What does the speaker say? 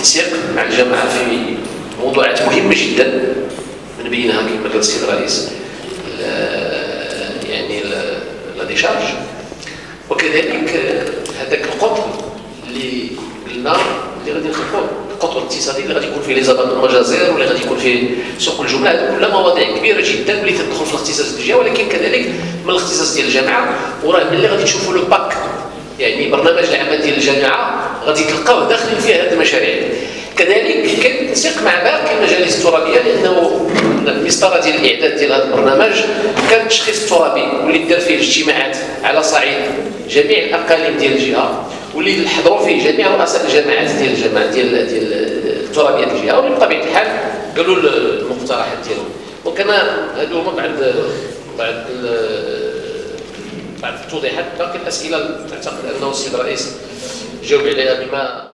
الجامعة في موضوعات مهمة جدا. من بينها كما قال السيد الرئيس يعني la décharge وكذلك هذاك القطر اللي قلنا اللي غادي نخلقوه القطر الاقتصادي اللي غادي يكون فيه les abattoirs المجازر واللي غادي يكون فيه سوق الجمله هذه كلها مواضيع كبيرة جدا اللي تدخل في الاختصاص ديال ولكن كذلك من الاختصاص ديال الجامعة وراه ملي غادي تشوفوا le PAC يعني برنامج العمل ديال الجامعة غادي تلقاوه داخلين فيه هذه المشاريع. كذلك كنتسق مع باقي المجالس الترابية لأنه المسطرة ديال الإعداد ديال هذا البرنامج كان التشخيص الترابي واللي دار فيه الاجتماعات على صعيد جميع الأقاليم ديال الجهة واللي حضروا فيه جميع رؤساء الجامعات ديال الجامعة ديال ديال الترابية ديال الجهة واللي بطبيعه الحال قالوا المقترحات ديالهم. وكان هادو هما بعد بعد بعد التوضيحات باقي الاسئله تعتقد انه السيد الرئيس جاوب عليها بما